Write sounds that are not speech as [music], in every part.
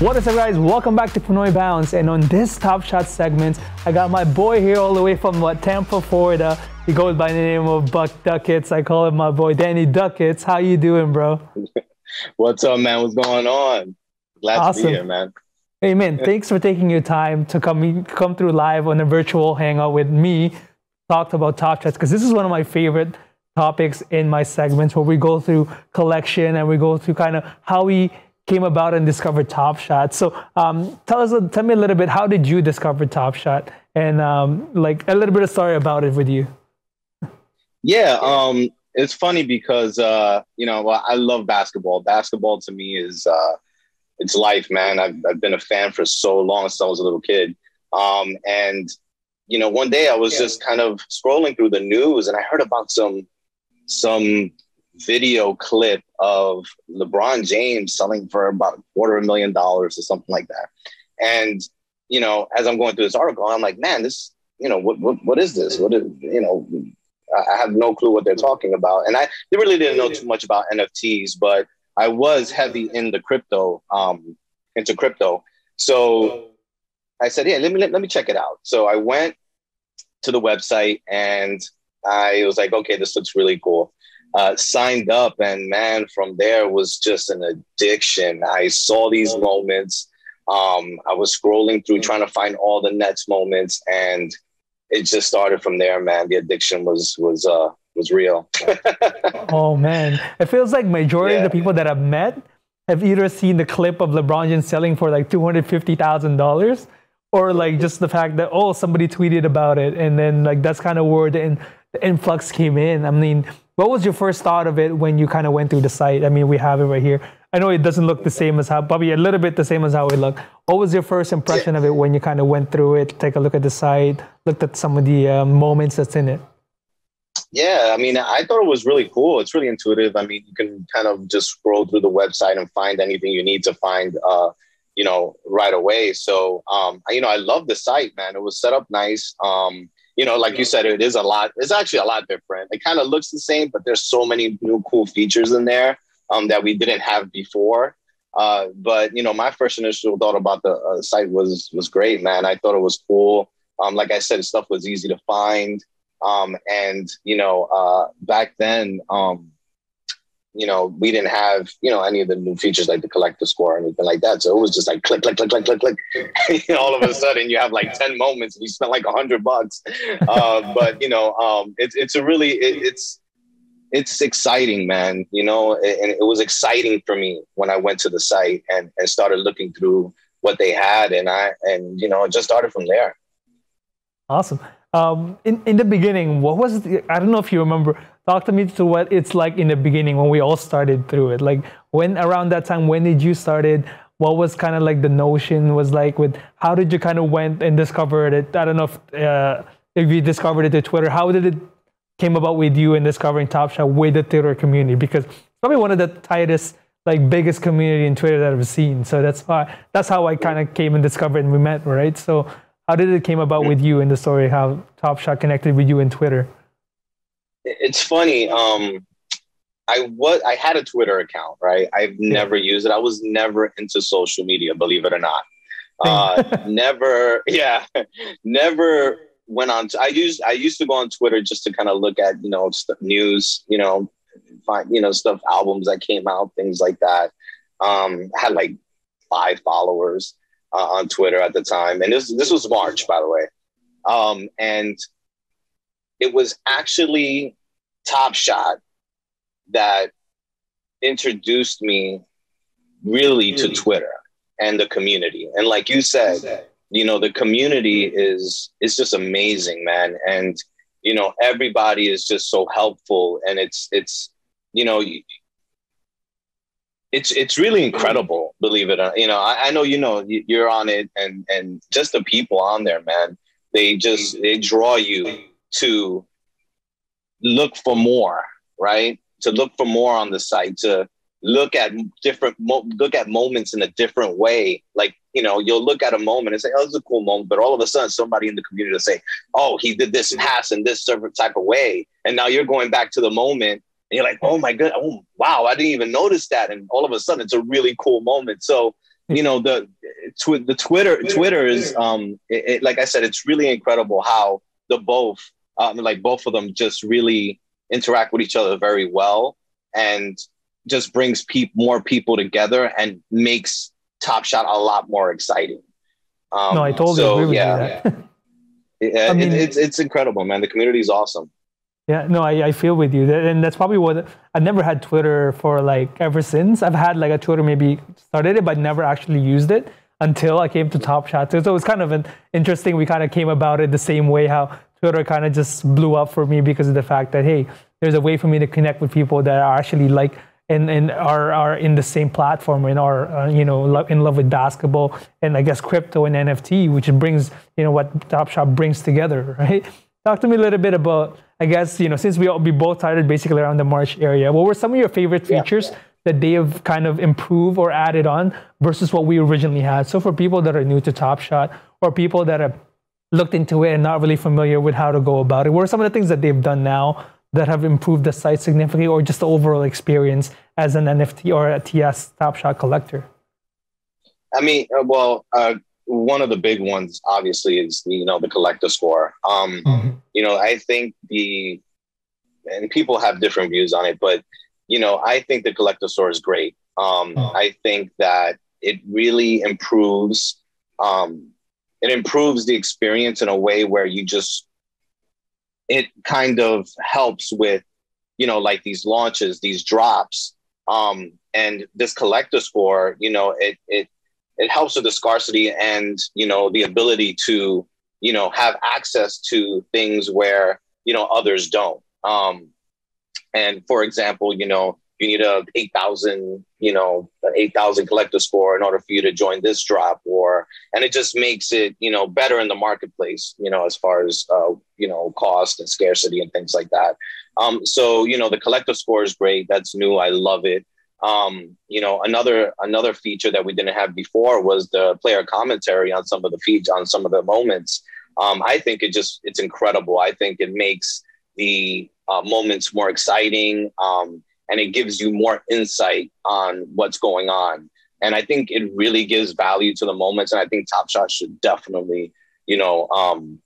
What is up, guys? Welcome back to Pinoy Bounce. And on this Top Shot segment, I got my boy here all the way from what Tampa, Florida. He goes by the name of Buck Duckets. I call him my boy Danny Duckets. How you doing, bro? [laughs] What's up, man? What's going on? Glad awesome. to be here, man. Hey, man, thanks for taking your time to come come through live on a virtual hangout with me. Talked about Top Shots because this is one of my favorite topics in my segments where we go through collection and we go through kind of how we came about and discovered Top Shot. So um, tell us, tell me a little bit. How did you discover Top Shot, and um, like a little bit of story about it with you? Yeah, um, it's funny because uh, you know I love basketball. Basketball to me is uh, it's life, man. I've, I've been a fan for so long since I was a little kid, um, and you know one day I was yeah. just kind of scrolling through the news and I heard about some some video clip of LeBron James selling for about a quarter of a million dollars or something like that. And, you know, as I'm going through this article, I'm like, man, this, you know, what, what, what is this? What is, you know, I have no clue what they're talking about. And I really didn't know too much about NFTs, but I was heavy in the crypto, um, into crypto. So I said, yeah, let me, let, let me check it out. So I went to the website and I was like, okay, this looks really cool uh, signed up, and man, from there was just an addiction. I saw these moments. Um, I was scrolling through trying to find all the Nets moments, and it just started from there. Man, the addiction was was uh, was real. [laughs] oh man, it feels like majority yeah. of the people that I've met have either seen the clip of LeBron James selling for like two hundred fifty thousand dollars, or like just the fact that oh somebody tweeted about it, and then like that's kind of where the, in, the influx came in. I mean what was your first thought of it when you kind of went through the site? I mean, we have it right here. I know it doesn't look the same as how, probably a little bit the same as how it looked. What was your first impression of it when you kind of went through it, take a look at the site, looked at some of the uh, moments that's in it? Yeah, I mean, I thought it was really cool. It's really intuitive. I mean, you can kind of just scroll through the website and find anything you need to find, uh, you know, right away. So, um, you know, I love the site, man. It was set up nice. Um, you know, like you said, it is a lot. It's actually a lot different. It kind of looks the same, but there's so many new cool features in there um, that we didn't have before. Uh, but you know, my first initial thought about the uh, site was was great, man. I thought it was cool. Um, like I said, stuff was easy to find. Um, and you know, uh, back then, um, you know, we didn't have, you know, any of the new features like the collector score or anything like that. So it was just like click, click, click, click, click, click. [laughs] all of a [laughs] sudden you have like 10 moments and you spend like a hundred bucks. Uh, [laughs] but you know, um, it's, it's a really, it, it's, it's exciting, man, you know, and it was exciting for me when I went to the site and, and started looking through what they had. And I, and, you know, it just started from there. Awesome. Um, in, in the beginning, what was the, I don't know if you remember, talk to me to what it's like in the beginning when we all started through it. Like when around that time, when did you started? What was kind of like the notion was like with how did you kind of went and discovered it? I don't know if uh, if you discovered it through Twitter. How did it came about with you and discovering Top Shot with the Twitter community? Because probably one of the tightest, like biggest community in Twitter that I've seen. So that's why that's how I kind of came and discovered and we met, right? So how did it came about with you in the story? How Top Shot connected with you in Twitter? It's funny. Um, I was I had a Twitter account, right? I've never used it. I was never into social media, believe it or not. Uh, [laughs] never, yeah, [laughs] never went on. To, I used I used to go on Twitter just to kind of look at you know st- news, you know, find you know stuff, albums that came out, things like that. Um, I had like five followers uh, on Twitter at the time, and this this was March, by the way. Um, and it was actually Top Shot that introduced me really to Twitter and the community. And like you said, you know, the community is is just amazing, man. And you know, everybody is just so helpful, and it's it's you know. It's, it's really incredible, believe it or not. You know, I, I know you know you're on it, and and just the people on there, man. They just they draw you to look for more, right? To look for more on the site, to look at different mo- look at moments in a different way. Like you know, you'll look at a moment and say, "Oh, it's a cool moment," but all of a sudden, somebody in the community will say, "Oh, he did this pass in this certain type of way," and now you're going back to the moment. And you're like, oh my god, oh wow, I didn't even notice that. And all of a sudden, it's a really cool moment. So you know the tw- the Twitter Twitter is um it, it, like I said, it's really incredible how the both um like both of them just really interact with each other very well and just brings pe- more people together and makes Top Shot a lot more exciting. Um, no, I totally so, agree with yeah, you. yeah, [laughs] I mean, it, it's it's incredible, man. The community is awesome. Yeah, no, I, I feel with you, and that's probably what I never had Twitter for like ever since. I've had like a Twitter maybe started it, but never actually used it until I came to Top Shot. So it was kind of an interesting. We kind of came about it the same way how Twitter kind of just blew up for me because of the fact that hey, there's a way for me to connect with people that are actually like and, and are, are in the same platform and are uh, you know lo- in love with basketball and I guess crypto and NFT, which brings you know what Top Shot brings together, [laughs] right? Talk to me a little bit about I guess you know since we all, we both started basically around the March area. What were some of your favorite features yeah. that they have kind of improved or added on versus what we originally had? So for people that are new to Top Shot or people that have looked into it and not really familiar with how to go about it, what are some of the things that they've done now that have improved the site significantly or just the overall experience as an NFT or a TS Top Shot collector? I mean, uh, well, uh, one of the big ones obviously is you know the collector score. Um, mm-hmm. You know, I think the and people have different views on it, but you know, I think the collector score is great. Um, oh. I think that it really improves. Um, it improves the experience in a way where you just it kind of helps with you know like these launches these drops um and this collector score you know it it it helps with the scarcity and you know the ability to you know have access to things where you know others don't. Um and for example you know you need a 8000 you know 8000 collector score in order for you to join this drop or and it just makes it you know better in the marketplace you know as far as uh, you know cost and scarcity and things like that. Um, so you know the collector score is great. That's new. I love it. Um, you know another another feature that we didn't have before was the player commentary on some of the feeds on some of the moments. Um, i think it just it's incredible. I think it makes the uh, moments more exciting. Um, and it gives you more insight on what's going on. And I think it really gives value to the moments. And I think Top Shot should definitely, you know, um,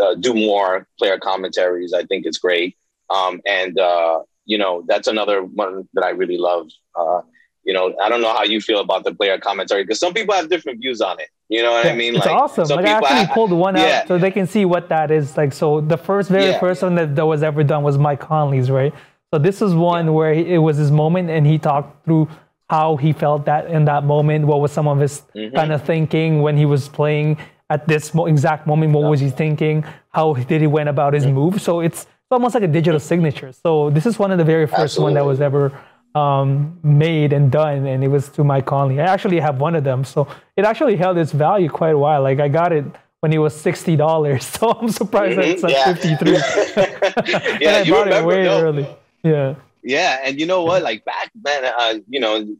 uh, do more player commentaries. I think it's great. Um, and, uh, you know, that's another one that I really love. Uh, you know, I don't know how you feel about the player commentary because some people have different views on it. You know what yeah, I mean? It's like, awesome. Like I actually have, pulled one yeah. out so they can see what that is. Like, so the first, very yeah. first one that, that was ever done was Mike Conley's, right? So this is one where he, it was his moment, and he talked through how he felt that in that moment. What was some of his mm-hmm. kind of thinking when he was playing at this mo- exact moment? What was he thinking? How did he went about his mm-hmm. move? So it's, almost like a digital signature. So this is one of the very first Absolutely. one that was ever um, made and done, and it was to Mike Conley. I actually have one of them, so it actually held its value quite a while. Like I got it when it was sixty dollars, [laughs] so I'm surprised mm-hmm. that it's like fifty three. yeah, [laughs] [laughs] you remember, it way no. early. Yeah. Yeah, and you know what? Like back, man, uh, you know,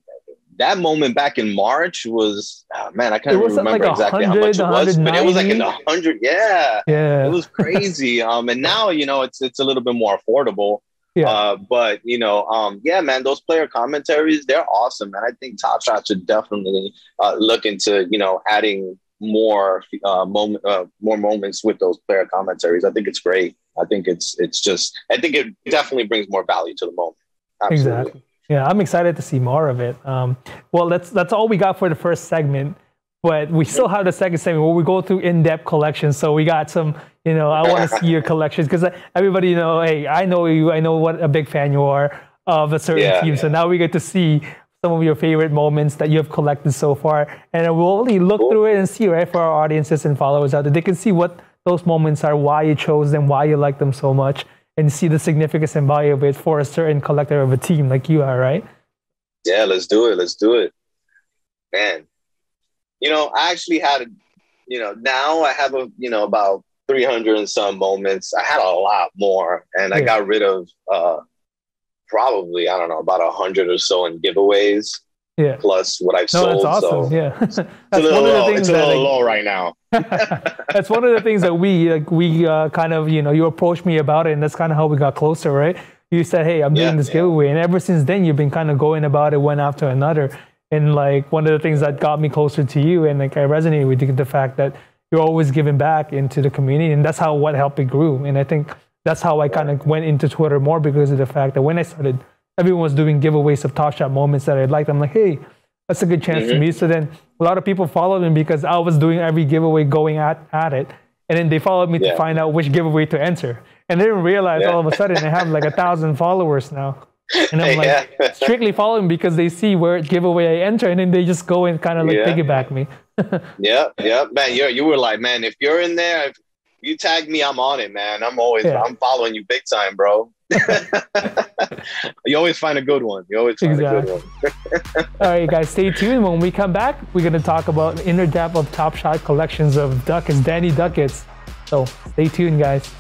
that moment back in March was oh, man, I can't remember like exactly how much it was, but it was like in the hundred. Yeah, yeah, it was crazy. [laughs] um, and now you know it's it's a little bit more affordable. Yeah. Uh, but you know, um, yeah, man, those player commentaries, they're awesome, man. I think Top Shot should definitely uh, look into you know adding more uh, moment, uh, more moments with those player commentaries. I think it's great. I think it's it's just I think it definitely brings more value to the moment. Absolutely. Exactly. Yeah, I'm excited to see more of it. Um, well, that's that's all we got for the first segment, but we still have the second segment where we go through in-depth collections. So we got some, you know, I want to see your [laughs] collections because everybody, you know, hey, I know you, I know what a big fan you are of a certain yeah, team. Yeah. So now we get to see some of your favorite moments that you have collected so far, and we'll only look cool. through it and see, right, for our audiences and followers out there, they can see what those moments are, why you chose them, why you like them so much, and see the significance and value of it for a certain collector of a team like you are, right? Yeah, let's do it. Let's do it. Man, you know, I actually had, a, you know, now I have a, you know, about 300 and some moments. I had a lot more, and yeah. I got rid of uh, probably, I don't know, about a hundred or so in giveaways yeah. plus what I've no, sold. That's awesome. So yeah, that's it's a [laughs] little, low, it's a little that, low right now. [laughs] that's one of the things that we like, we uh, kind of you know you approached me about it, and that's kind of how we got closer, right? You said, "Hey, I'm doing yeah, this yeah. giveaway," and ever since then you've been kind of going about it one after another. And like one of the things that got me closer to you and like I resonated with the fact that you're always giving back into the community. And that's how what helped it grew. And I think that's how I kind of went into Twitter more because of the fact that when I started, everyone was doing giveaways of Top Shot moments that I liked. I'm like, hey, that's a good chance mm-hmm. to me. So then a lot of people followed me because I was doing every giveaway going at, at it. And then they followed me yeah. to find out which giveaway to enter. And they didn't realize yeah. all of a sudden I have like a thousand [laughs] followers now. And I'm like yeah. strictly following because they see where giveaway I enter and then they just go and kind of like piggyback me. [laughs] yeah, yeah, man. You you were like, man, if you're in there, if you tag me, I'm on it, man. I'm always I'm following you big time, bro. [laughs] you always find a good one. You always find exactly. a good one. [laughs] All right, guys, stay tuned. When we come back, we're going to talk about inner depth of Top Shot collections of Duckets, Danny Duckets. So stay tuned, guys.